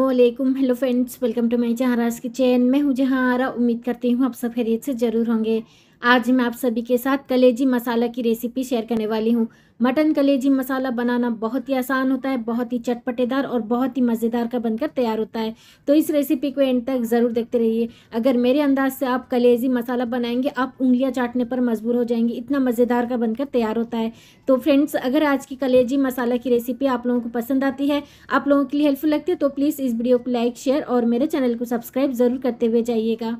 वालेकुम hello friends welcome to my Zahara's kitchen मैं हूँ जहारा उम्मीद करती हूँ आप सब खैरियत से ज़रूर होंगे। आज मैं आप सभी के साथ कलेजी मसाला की रेसिपी शेयर करने वाली हूँ। मटन कलेजी मसाला बनाना बहुत ही आसान होता है, बहुत ही चटपटेदार और बहुत ही मज़ेदार का बनकर तैयार होता है। तो इस रेसिपी को एंड तक ज़रूर देखते रहिए। अगर मेरे अंदाज से आप कलेजी मसाला बनाएँगे, आप उंगलियाँ चाटने पर मजबूर हो जाएँगे। इतना मज़ेदार का बनकर तैयार होता है। तो फ्रेंड्स अगर आज की कलेजी मसाला की रेसिपी आप लोगों को पसंद आती है, आप लोगों के लिए हेल्पफुल लगती है तो प्लीज़ इस वीडियो को लाइक शेयर और मेरे चैनल को सब्सक्राइब ज़रूर करते हुए जाइएगा।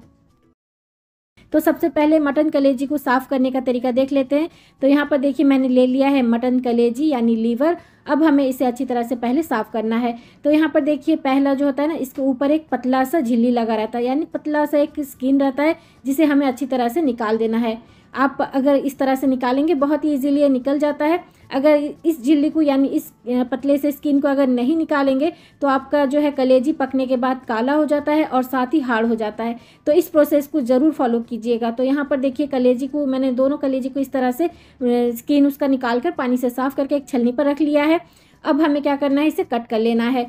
तो सबसे पहले मटन कलेजी को साफ़ करने का तरीका देख लेते हैं। तो यहाँ पर देखिए मैंने ले लिया है मटन कलेजी यानी लीवर। अब हमें इसे अच्छी तरह से पहले साफ़ करना है। तो यहाँ पर देखिए पहला जो होता है ना, इसके ऊपर एक पतला सा झिल्ली लगा रहता है। यानी पतला सा एक स्किन रहता है, जिसे हमें अच्छी तरह से निकाल देना है। आप अगर इस तरह से निकालेंगे, बहुत ही ईजीली ये निकल जाता है। अगर इस झिल्ली को, यानी इस पतले से स्किन को अगर नहीं निकालेंगे तो आपका जो है कलेजी पकने के बाद काला हो जाता है और साथ ही हार्ड हो जाता है। तो इस प्रोसेस को ज़रूर फॉलो कीजिएगा। तो यहाँ पर देखिए, कलेजी को, मैंने दोनों कलेजी को इस तरह से स्किन उसका निकाल कर पानी से साफ़ करके एक छलनी पर रख लिया है। अब हमें क्या करना है, इसे कट कर लेना है।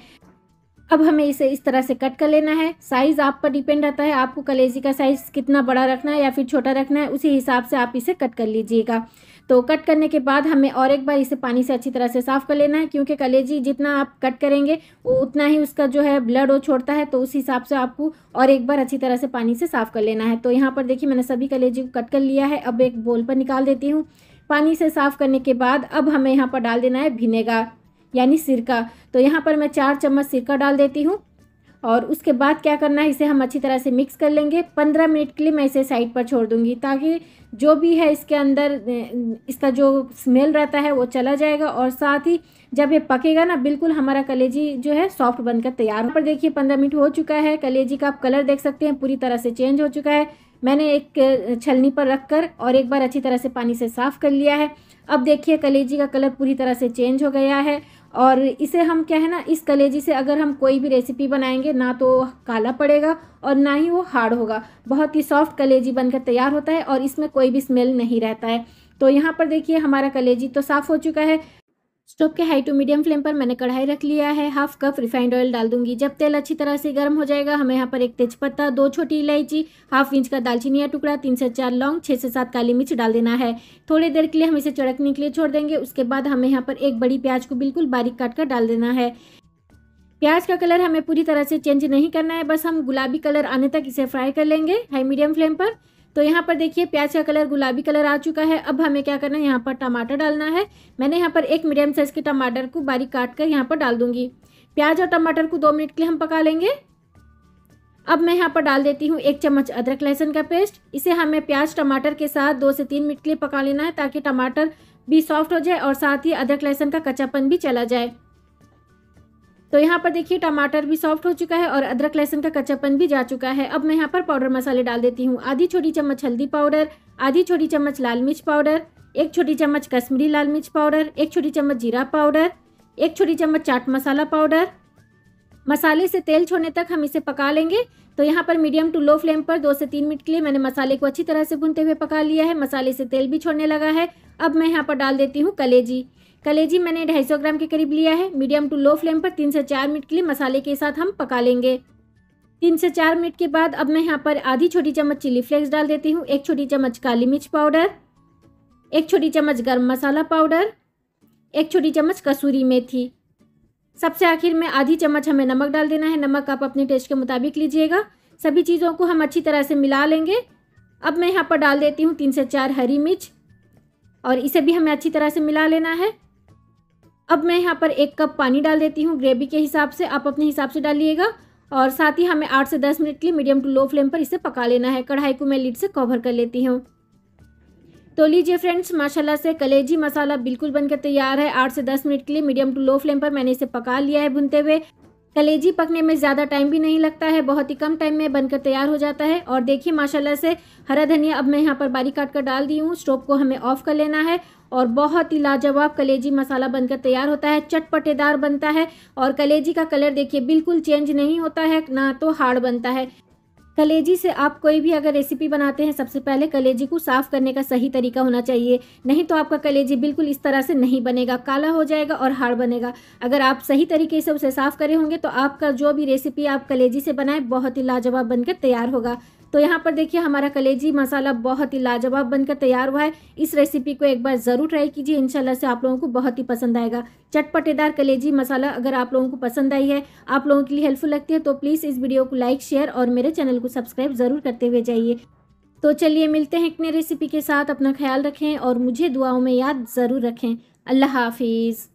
अब हमें इसे इस तरह से कट कर लेना है। साइज़ आप पर डिपेंड रहता है, आपको कलेजी का साइज़ कितना बड़ा रखना है या फिर छोटा रखना है, उसी हिसाब से आप इसे कट कर लीजिएगा। तो कट करने के बाद हमें और एक बार इसे पानी से अच्छी तरह से साफ़ कर लेना है, क्योंकि कलेजी जितना आप कट करेंगे, वो उतना ही उसका जो है ब्लड वो छोड़ता है तो उस हिसाब से आपको और एक बार अच्छी तरह से पानी से साफ़ कर लेना है। तो यहाँ पर देखिए, मैंने सभी कलेजी को कट कर लिया है। अब एक बोल पर निकाल देती हूँ। पानी से साफ़ करने के बाद अब हमें यहाँ पर डाल देना है विनेगर यानी सिरका। तो यहाँ पर मैं चार चम्मच सिरका डाल देती हूँ। और उसके बाद क्या करना है, इसे हम अच्छी तरह से मिक्स कर लेंगे। पंद्रह मिनट के लिए मैं इसे साइड पर छोड़ दूँगी ताकि जो भी है इसके अंदर इसका जो स्मेल रहता है वो चला जाएगा। और साथ ही जब ये पकेगा ना, बिल्कुल हमारा कलेजी जो है सॉफ्ट बनकर तैयार हो पर देखिए, पंद्रह मिनट हो चुका है। कलेजी का आप कलर देख सकते हैं, पूरी तरह से चेंज हो चुका है। मैंने एक छलनी पर रख कर और एक बार अच्छी तरह से पानी से साफ़ कर लिया है। अब देखिए, कलेजी का कलर पूरी तरह से चेंज हो गया है। और इसे हम क्या है ना, इस कलेजी से अगर हम कोई भी रेसिपी बनाएँगे, ना तो काला पड़ेगा और ना ही वो हार्ड होगा। बहुत ही सॉफ्ट कलेजी बनकर तैयार होता है और इसमें कोई भी स्मेल नहीं रहता है। तो यहाँ पर देखिए, हमारा कलेजी तो साफ़ हो चुका है। स्टोव के हाई टू मीडियम फ्लेम पर मैंने कढ़ाई रख लिया है। हाफ़ कप रिफाइंड ऑयल डाल दूँगी। जब तेल अच्छी तरह से गर्म हो जाएगा, हमें यहाँ पर एक तेजपत्ता, दो छोटी इलायची हाफ़ इंच का दालचीनी या टुकड़ा, तीन से चार लौंग छः से सात काली मिर्च डाल देना है। थोड़ी देर के लिए हम इसे चढ़कने के लिए छोड़ देंगे। उसके बाद हमें यहाँ पर एक बड़ी प्याज को बिल्कुल बारीक काट कर डाल देना है। प्याज का कलर हमें पूरी तरह से चेंज नहीं करना है। बस हम गुलाबी कलर आने तक इसे फ्राई कर लेंगे। हाई मीडियम फ्लेम पर। तो यहाँ पर देखिए, प्याज का कलर गुलाबी कलर आ चुका है। अब हमें क्या करना है? यहाँ पर टमाटर डालना है। मैंने यहाँ पर एक मीडियम साइज़ के टमाटर को बारीक काट कर यहाँ पर डाल दूँगी। प्याज और टमाटर को दो मिनट के लिए हम पका लेंगे। अब मैं यहाँ पर डाल देती हूँ एक चम्मच अदरक लहसुन का पेस्ट। इसे हमें प्याज, टमाटर के साथ दो से तीन मिनट के लिए पका लेना है ताकि टमाटर भी सॉफ्ट हो जाए और साथ ही अदरक लहसुन का कच्चापन भी चला जाए। तो यहाँ पर देखिए, टमाटर भी सॉफ्ट हो चुका है और अदरक, लहसुन का कच्चापन भी जा चुका है। अब मैं यहाँ पर पाउडर मसाले डाल देती हूँ। आधी छोटी चम्मच हल्दी पाउडर आधी छोटी चम्मच लाल मिर्च पाउडर एक छोटी चम्मच कश्मीरी लाल मिर्च पाउडर एक छोटी चम्मच जीरा पाउडर एक छोटी चम्मच चाट मसाला पाउडर मसाले से तेल छोड़ने तक हम इसे पका लेंगे। तो यहाँ पर मीडियम टू लो फ्लेम पर दो से तीन मिनट के लिए मैंने मसाले को अच्छी तरह से भूनते हुए पका लिया है। मसाले से तेल भी छोड़ने लगा है। अब मैं यहाँ पर डाल देती हूँ कलेजी। कलेजी मैंने ढाई सौ ग्राम के करीब लिया है। मीडियम टू लो फ्लेम पर तीन से चार मिनट के लिए मसाले के साथ हम पका लेंगे। तीन से चार मिनट के बाद अब मैं यहाँ पर आधी छोटी चम्मच चिली फ्लेक्स डाल देती हूँ। एक छोटी चम्मच काली मिर्च पाउडर, एक छोटी चम्मच गर्म मसाला पाउडर, एक छोटी चम्मच कसूरी मेथी। सबसे आखिर में आधी चम्मच हमें नमक डाल देना है। नमक आप अपने टेस्ट के मुताबिक लीजिएगा। सभी चीज़ों को हम अच्छी तरह से मिला लेंगे। अब मैं यहाँ पर डाल देती हूँ तीन से चार हरी मिर्च और इसे भी हमें अच्छी तरह से मिला लेना है। अब मैं यहाँ पर एक कप पानी डाल देती हूँ ग्रेवी के हिसाब से, आप अपने हिसाब से डालिएगा। और साथ ही हमें आठ से दस मिनट के लिए मीडियम टू लो फ्लेम पर इसे पका लेना है। कढ़ाई को मैं लीड से कवर कर लेती हूँ। तो लीजिए फ्रेंड्स माशाल्लाह से कलेजी मसाला बिल्कुल बनकर तैयार है। आठ से दस मिनट के लिए मीडियम टू लो फ्लेम पर मैंने इसे पका लिया है भुनते हुए। कलेजी पकने में ज़्यादा टाइम भी नहीं लगता है, बहुत ही कम टाइम में बनकर तैयार हो जाता है। और देखिए, माशाल्लाह से हरा धनिया अब मैं यहाँ पर बारीक काट कर डाल दी हूँ। स्टोव को हमें ऑफ़ कर लेना है और बहुत ही लाजवाब कलेजी मसाला बनकर तैयार होता है, चटपटेदार बनता है। और कलेजी का कलर देखिए, बिल्कुल चेंज नहीं होता है, ना तो हार्ड बनता है। कलेजी से आप कोई भी अगर रेसिपी बनाते हैं, सबसे पहले कलेजी को साफ़ करने का सही तरीका होना चाहिए। नहीं तो आपका कलेजी बिल्कुल इस तरह से नहीं बनेगा, काला हो जाएगा और हार्ड बनेगा। अगर आप सही तरीके से उसे साफ़ करे होंगे तो आपका जो भी रेसिपी आप कलेजी से बनाए, बहुत ही लाजवाब बनकर तैयार होगा। तो यहाँ पर देखिए, हमारा कलेजी मसाला बहुत ही लाजवाब बनकर तैयार हुआ है। इस रेसिपी को एक बार ज़रूर ट्राई कीजिए, इंशाल्लाह से आप लोगों को बहुत ही पसंद आएगा। चटपटेदार कलेजी मसाला अगर आप लोगों को पसंद आई है, आप लोगों के लिए हेल्पफुल लगती है तो प्लीज़ इस वीडियो को लाइक शेयर और मेरे चैनल को सब्सक्राइब ज़रूर करते हुए जाइए। तो चलिए मिलते हैं नई रेसिपी के साथ, अपना ख्याल रखें और मुझे दुआओं में याद ज़रूर रखें। अल्लाह हाफिज़।